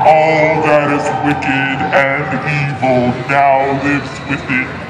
all that is wicked and evil now lives within